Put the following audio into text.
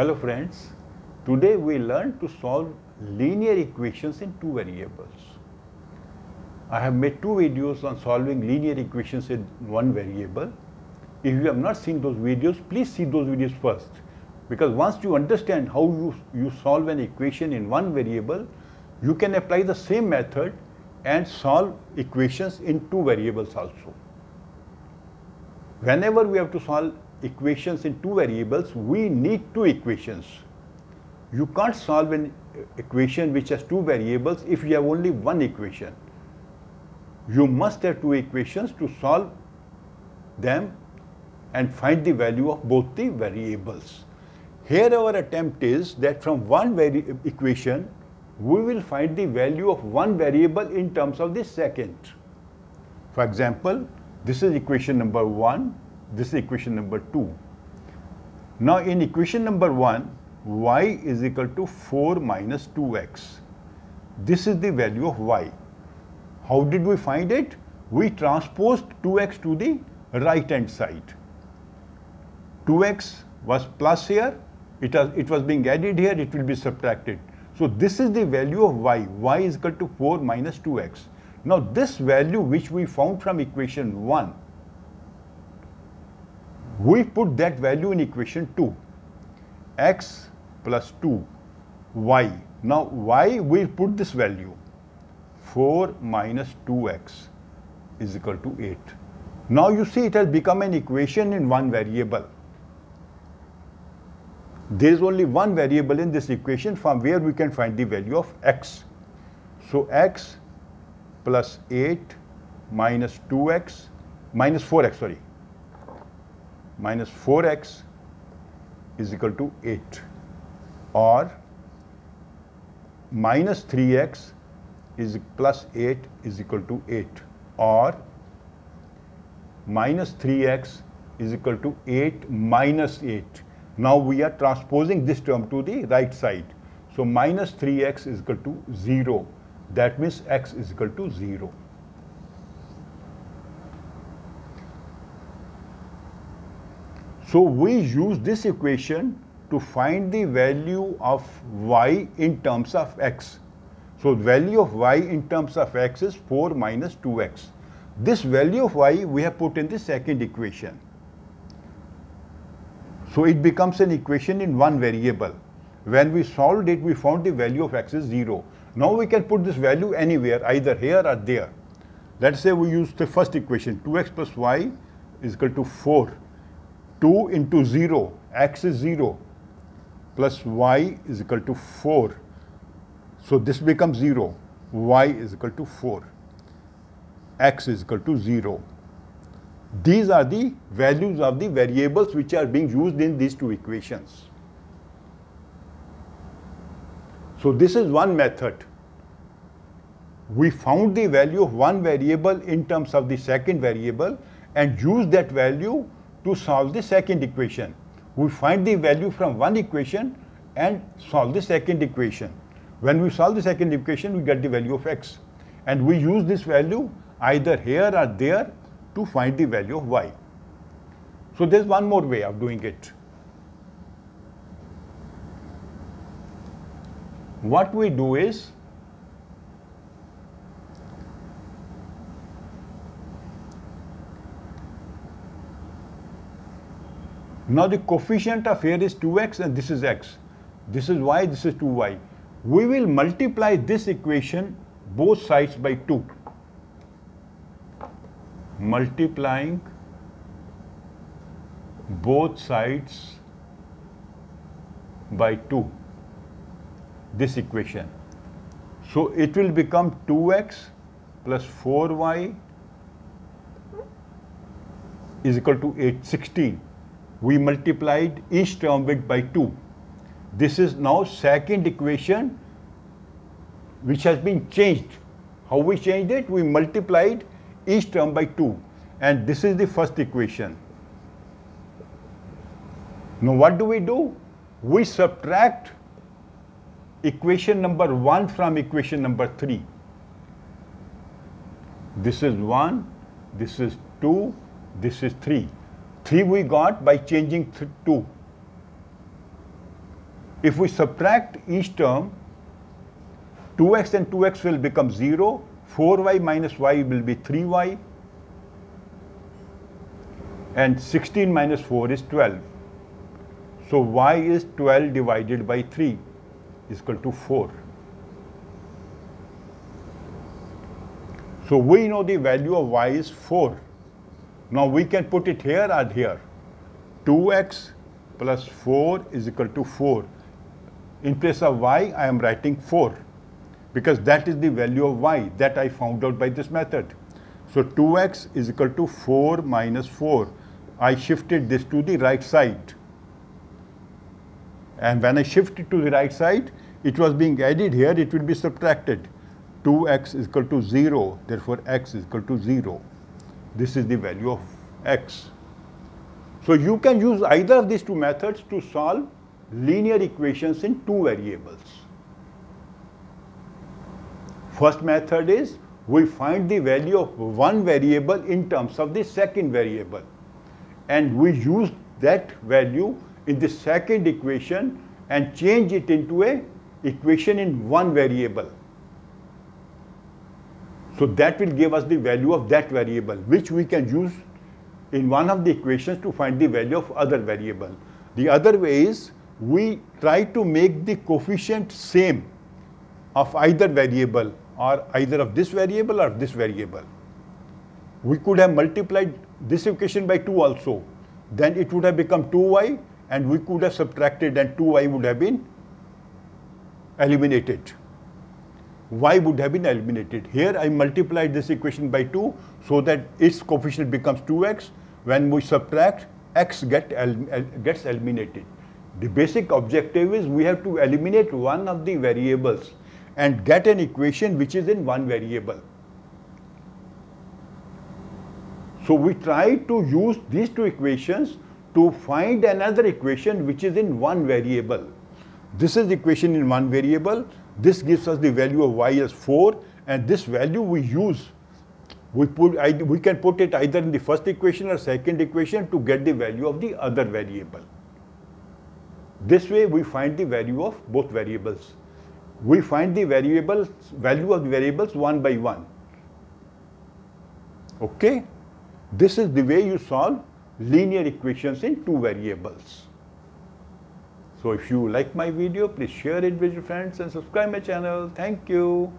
Hello friends, today we learn to solve linear equations in two variables. I have made two videos on solving linear equations in one variable. If you have not seen those videos, please see those videos first. Because once you understand how you, you solve an equation in one variable, you can apply the same method and solve equations in two variables also. Whenever we have to solve equations in two variables, we need two equations. You can't solve an equation which has two variables if you have only one equation. You must have two equations to solve them and find the value of both the variables. Here our attempt is that from one equation, we will find the value of one variable in terms of the second. For example, this is equation number 1, this is equation number 2. Now in equation number 1, y is equal to 4 minus 2x. This is the value of y. How did we find it? We transposed 2x to the right hand side. 2x was plus here, it, has, it was being added here, it will be subtracted. So this is the value of y. y is equal to 4 minus 2x. Now this value which we found from equation 1, we put that value in equation 2. x plus 2 y. Now y we put this value 4 minus 2x is equal to 8. Now you see it has become an equation in one variable there is only one variable in this equation from where we can find the value of x. So x plus 8 minus 2x minus 4x sorry minus 4x is equal to 8 or minus 3x is plus 8 is equal to 8 or minus 3x is equal to 8 minus 8 now we are transposing this term to the right side. So minus 3x is equal to 0. That means x is equal to 0. So we use this equation to find the value of y in terms of x. So value of y in terms of x is 4 minus 2x. This value of y we have put in the second equation. So it becomes an equation in one variable. When we solved it, we found the value of x is 0. Now we can put this value anywhere, either here or there. Let's say we use the first equation, 2x plus y is equal to 4. 2 into 0, x is 0, plus y is equal to 4. So this becomes 0, y is equal to 4, x is equal to 0. These are the values of the variables which are being used in these two equations. So this is one method. We found the value of one variable in terms of the second variable and use that value to solve the second equation. We find the value from one equation and solve the second equation. When we solve the second equation, we get the value of x. And we use this value either here or there to find the value of y. So there's one more way of doing it. What we do is Now the coefficient of here is 2x and this is x. This is y, this is 2y. We will multiply this equation both sides by 2 multiplying both sides by 2 this equation so it will become 2x plus 4y is equal to 8 16 we multiplied each term with by 2 this is now second equation which has been changed how we changed it we multiplied each term by 2 and this is the first equation. Now what do we do? We subtract equation number 1 from equation number 3. This is 1, this is 2, this is 3. 3 we got by changing 2. If we subtract each term, 2x and 2x will become 0, 4y minus y will be 3y, and 16 minus 4 is 12. So y is 12 divided by 3 is equal to 4. So we know the value of y is 4. Now we can put it here or here. 2x plus 4 is equal to 4. In place of y, I am writing 4 because that is the value of y that I found out by this method. So 2x is equal to 4 minus 4. I shifted this to the right side. And when I shift it to the right side, it was being added here, it will be subtracted. 2x is equal to 0, therefore x is equal to 0. This is the value of x. So you can use either of these two methods to solve linear equations in two variables. First method is we find the value of one variable in terms of the second variable and we use that value in the second equation and change it into a equation in one variable. So that will give us the value of that variable, which we can use in one of the equations to find the value of other variable. The other way is we try to make the coefficient same of either variable or either of this variable or this variable. We could have multiplied this equation by 2 also. Then it would have become 2y and we could have subtracted and 2y would have been eliminated y would have been eliminated. Here I multiplied this equation by 2 so that its coefficient becomes 2x. When we subtract, x get el gets eliminated. The basic objective is we have to eliminate one of the variables and get an equation which is in one variable. So we try to use these two equations to find another equation which is in one variable. This is the equation in one variable this gives us the value of y as 4 and this value we use. We, put, we can put it either in the first equation or second equation to get the value of the other variable. This way we find the value of both variables. We find the variables, value of the variables one by one. Okay? This is the way you solve linear equations in two variables. So if you like my video, please share it with your friends and subscribe my channel. Thank you.